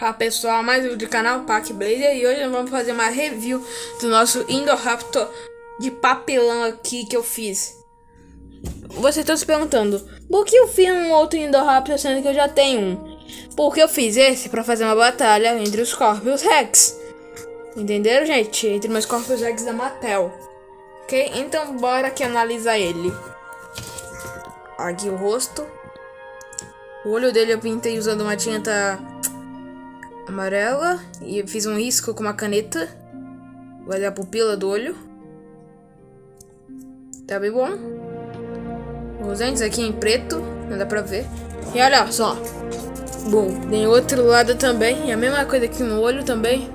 Fala pessoal, mais um do canal Pack Blazer e hoje nós vamos fazer uma review do nosso Indoraptor de papelão aqui que eu fiz. Você está se perguntando, por que eu fiz um outro Indoraptor sendo que eu já tenho um? Porque eu fiz esse para fazer uma batalha entre os Scorpius Rex. Entenderam, gente? Entre meus Scorpius Rex da Mattel. Ok? Então bora aqui analisar ele. Aqui o rosto. O olho dele eu pintei usando uma tinta amarela e fiz um risco com uma caneta. Vai a pupila do olho. Tá bem bom. Os dentes aqui em preto, não dá pra ver. E olha só. Bom, tem outro lado também, a mesma coisa aqui no olho também.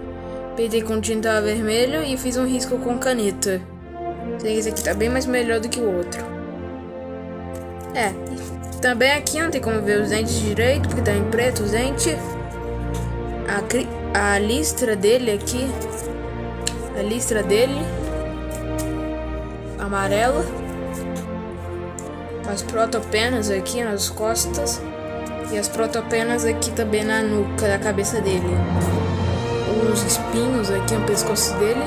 Pintei com tinta vermelha e fiz um risco com caneta. Esse aqui tá bem mais melhor do que o outro. É, também aqui não tem como ver os dentes direito, porque tá em preto os dentes a, a listra dele aqui, a listra dele, amarela, as protopenas aqui nas costas e as protopenas aqui também na nuca da cabeça dele, uns espinhos aqui no pescoço dele,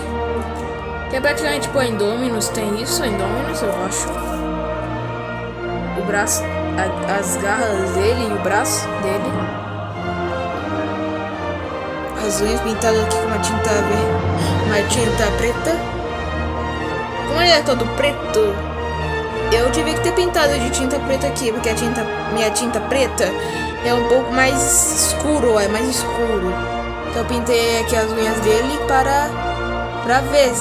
que é praticamente tipo Indominus, tem isso, Indominus eu acho, o braço, a, as garras dele e o braço dele as unhas pintadas aqui com uma tinta uma tinta preta. Como ele é todo preto, eu tive que ter pintado de tinta preta aqui, porque a tinta, minha tinta preta é um pouco mais escuro, é mais escuro. Então eu pintei aqui as unhas dele para para ver,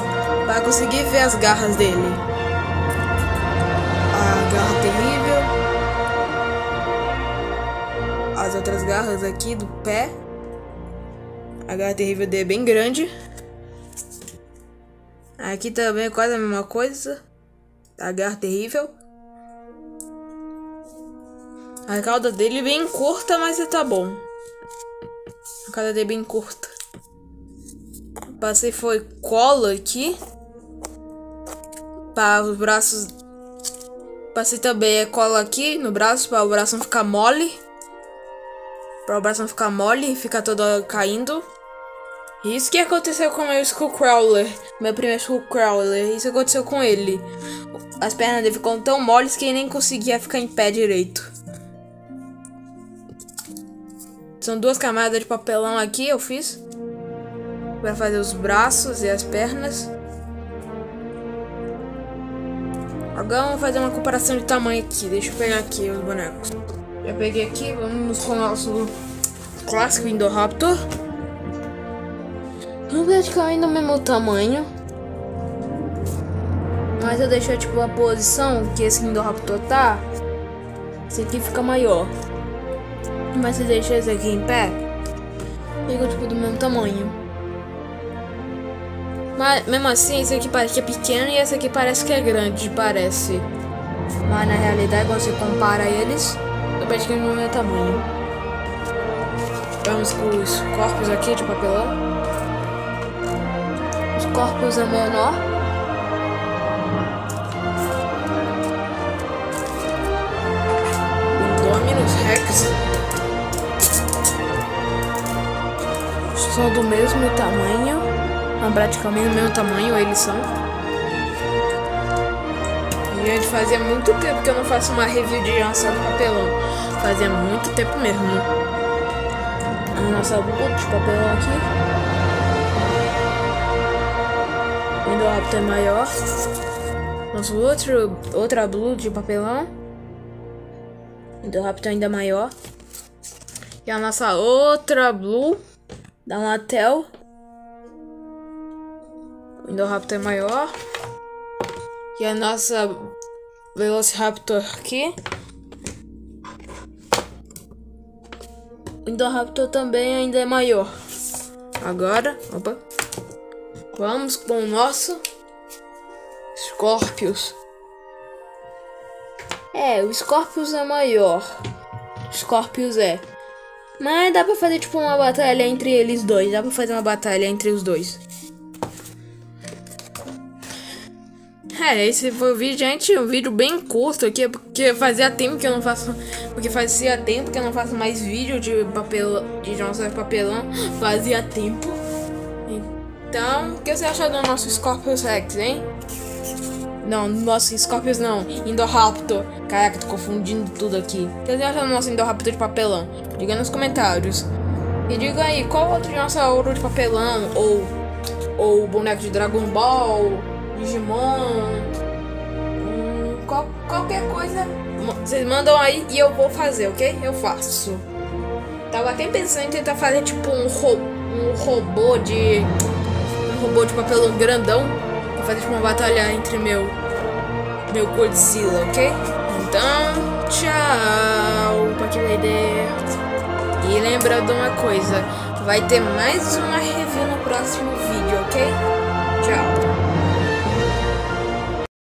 para conseguir ver as garras dele. A garra terrível. As outras garras aqui do pé. A garra terrível dele é bem grande. Aqui também é quase a mesma coisa. A garra terrível. A cauda dele é bem curta, mas tá bom. A cauda dele é bem curta. Passei foi cola aqui. Para os braços. Passei também cola aqui no braço para o braço não ficar mole. Para o braço não ficar mole e ficar todo caindo. Isso que aconteceu com o meu Skullcrawler, meu primeiro Skullcrawler, isso aconteceu com ele. As pernas dele ficam tão moles que ele nem conseguia ficar em pé direito. São duas camadas de papelão aqui, eu fiz. Para fazer os braços e as pernas. Agora vamos fazer uma comparação de tamanho aqui. Deixa eu pegar aqui os bonecos. Já peguei aqui, vamos com o nosso clássico Indoraptor. Não praticamente do mesmo tamanho. Mas eu deixei tipo a posição que esse Indoraptor tá. Esse aqui fica maior. Mas se deixar esse aqui em pé, fica tipo do mesmo tamanho. Mas mesmo assim, esse aqui parece que é pequeno e esse aqui parece que é grande, parece. Mas na realidade, quando você compara eles, eu praticamente do mesmo tamanho. Vamos com os corpos aqui de papelão corpos é menor. Indominus Rex. São do mesmo tamanho. Não, praticamente do mesmo tamanho eles são. Gente, fazia muito tempo que eu não faço uma review de do papelão. Fazia muito tempo mesmo. A nossa boca de papelão aqui. É maior. Nosso outro, outra blue de papelão. O hábito é ainda maior. E a nossa outra blue da Mattel. O Raptor é maior. E a nossa Velociraptor aqui. O Indoraptor também ainda é maior. Agora, opa. Vamos com o nosso Scorpius. É, o Scorpius é maior. Scorpius é. Mas dá pra fazer tipo uma batalha entre eles dois. Dá pra fazer uma batalha entre os dois. É, esse foi o vídeo, gente. Um vídeo bem curto aqui, porque fazia tempo que eu não faço Porque fazia tempo que eu não faço mais vídeo de papel de dinossauro papelão. Fazia tempo. Então, o que você acha do nosso Scorpius Rex, hein? Não, nosso Scorpius não. Indoraptor. Caraca, tô confundindo tudo aqui. O que você acha do nosso Indoraptor de papelão? Diga nos comentários. E diga aí, qual outro dinossauro de papelão? Ou, ou boneco de Dragon Ball, Digimon, hum, qual, qualquer coisa. Vocês mandam aí e eu vou fazer, ok? Eu faço. Tava até pensando em tentar fazer tipo um, ro um robô de. Um robô de papelão grandão. Fazer uma batalha entre meu. Meu Godzilla, ok? Então, tchau. Pra que ideia. E lembra de uma coisa, vai ter mais uma review no próximo vídeo, ok? Tchau.